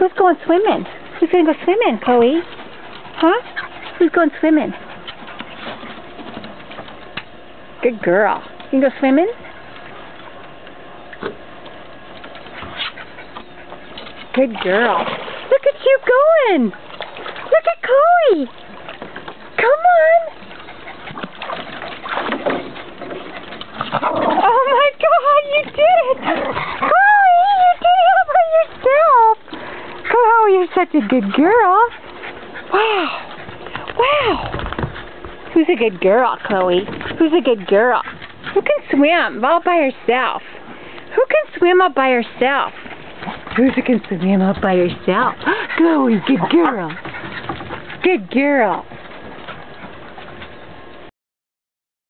Who's going swimming? Who's gonna go swimming, Chloe? Huh? Who's going swimming? Good girl. You can go swimming? Good girl. Look at you going. Look at Chloe. Come on. Oh my god, you did it. Chloe, you did it all by yourself. Chloe, you're such a good girl. Wow. Wow. Who's a good girl, Chloe? Who's a good girl? Who can swim all by herself? Who can swim all by herself? Who's a can swim all by herself? Chloe, good girl. Good girl.